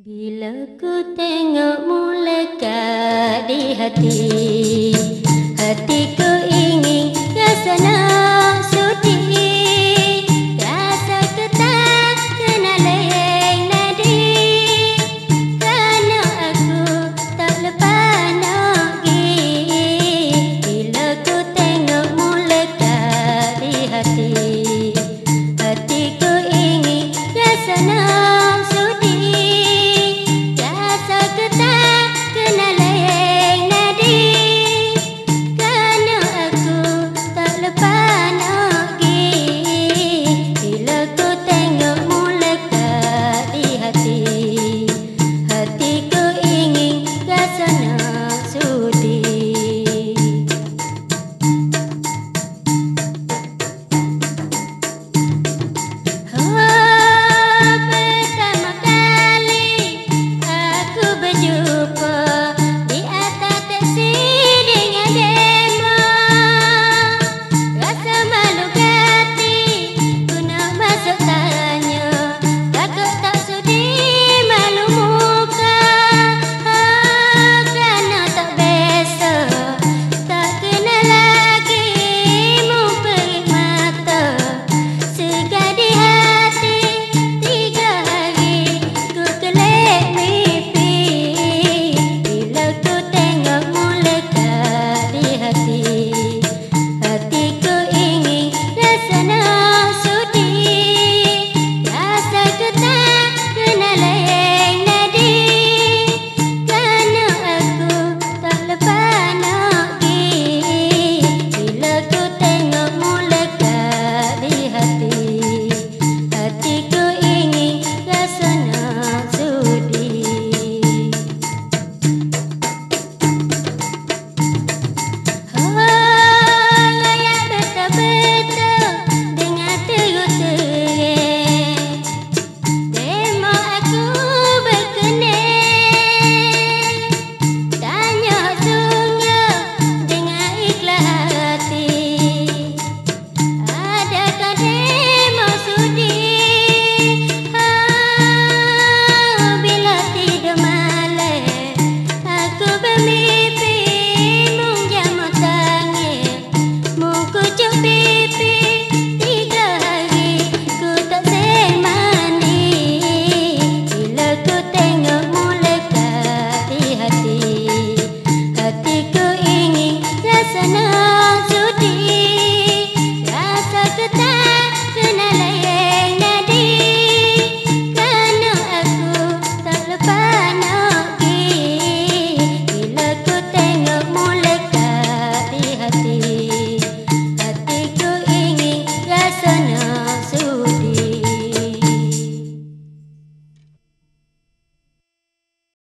Bila ku tengok mulai di hati